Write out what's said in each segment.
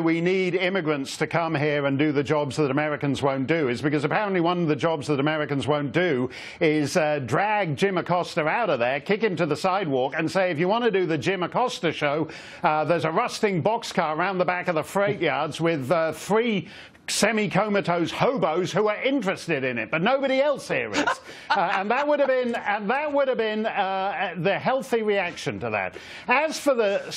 we need immigrants to come here and do the jobs that Americans won't do is because apparently one of the jobs that Americans won't do is uh, drag Jim Acosta out of there, kick him to the sidewalk, and say, if you want to do the Jim Acosta show, uh, there's a rusting boxcar around the back of the freight yards with uh, three semi-comatose hobos who are interested in it, but nobody else here is. Uh, and that would have been, and that would have been uh, the healthy reaction to that. As for the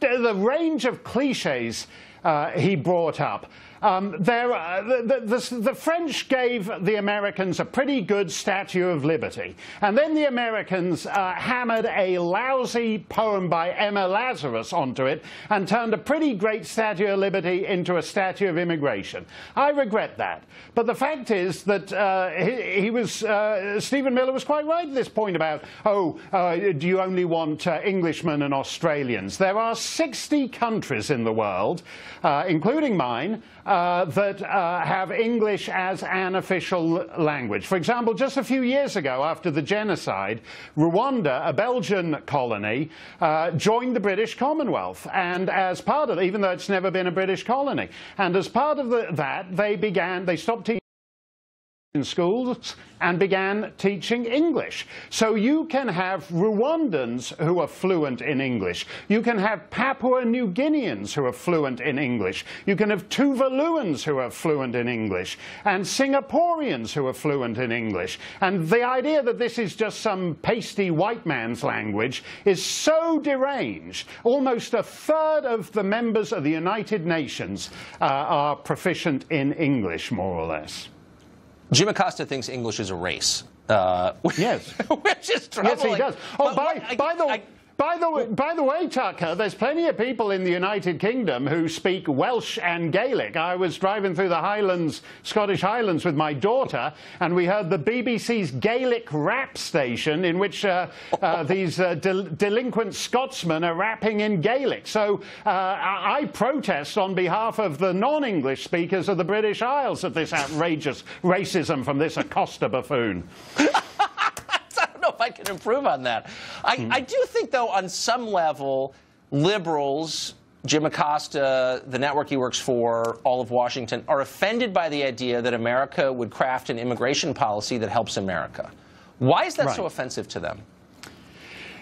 the range of cliches uh, he brought up. Um, there, uh, the, the, the, French gave the Americans a pretty good Statue of Liberty. And then the Americans uh, hammered a lousy poem by Emma Lazarus onto it and turned a pretty great Statue of Liberty into a Statue of Immigration. I regret that. But the fact is that uh, he, he, was, uh, Stephen Miller was quite right at this point about, oh, uh, do you only want uh, Englishmen and Australians? There are 60 countries in the world, including mine, uh, that uh, have English as an official language. For example, just a few years ago, after the genocide, Rwanda, a Belgian colony, uh, joined the British Commonwealth. And as part of even though it's never been a British colony, and as part of the, that, they began, they stopped teaching in schools and began teaching English. So you can have Rwandans who are fluent in English. You can have Papua New Guineans who are fluent in English. You can have Tuvaluans who are fluent in English and Singaporeans who are fluent in English. And the idea that this is just some pasty white man's language is so deranged. Almost a third of the members of the United Nations uh, are proficient in English, more or less. Jim Acosta thinks English is a race. Uh, yes. which is troubling. Yes, he does. Oh, by, what, by the way. By the, by the way, Tucker, there's plenty of people in the United Kingdom who speak Welsh and Gaelic. I was driving through the Highlands, Scottish Highlands, with my daughter, and we heard the BBC's Gaelic rap station in which uh, uh, these uh, de delinquent Scotsmen are rapping in Gaelic. So uh, I protest on behalf of the non-English speakers of the British Isles at this outrageous racism from this Acosta buffoon. if I can improve on that. I, mm. I do think, though, on some level, liberals Jim Acosta, the network he works for, all of Washington, are offended by the idea that America would craft an immigration policy that helps America. Why is that right. so offensive to them?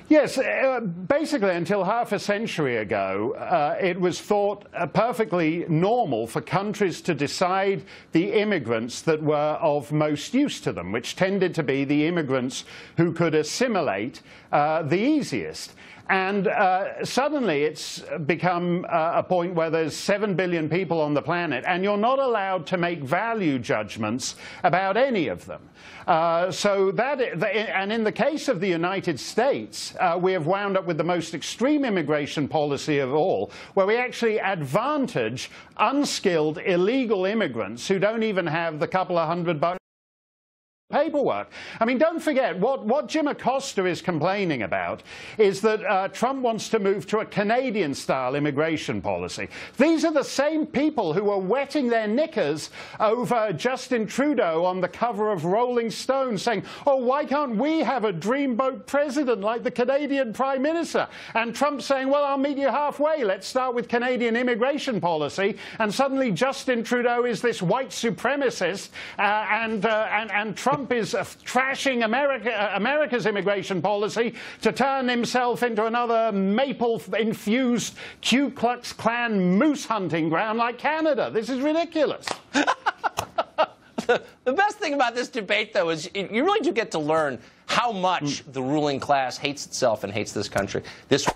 Yes, uh, basically until half a century ago, uh, it was thought uh, perfectly normal for countries to decide the immigrants that were of most use to them, which tended to be the immigrants who could assimilate uh, the easiest. And uh, suddenly it's become uh, a point where there's 7 billion people on the planet, and you're not allowed to make value judgments about any of them. Uh, so that, and in the case of the United States, uh, we have wound up with the most extreme immigration policy of all, where we actually advantage unskilled illegal immigrants who don't even have the couple of hundred bucks paperwork. I mean, don't forget, what, what Jim Acosta is complaining about is that uh, Trump wants to move to a Canadian-style immigration policy. These are the same people who are wetting their knickers over Justin Trudeau on the cover of Rolling Stone saying, oh, why can't we have a dreamboat president like the Canadian Prime Minister? And Trump saying, well, I'll meet you halfway. Let's start with Canadian immigration policy. And suddenly Justin Trudeau is this white supremacist uh, and, uh, and, and Trump Trump is uh, trashing America, uh, America's immigration policy to turn himself into another maple-infused Ku Klux Klan moose hunting ground like Canada. This is ridiculous. the, the best thing about this debate, though, is you really do get to learn how much mm. the ruling class hates itself and hates this country. This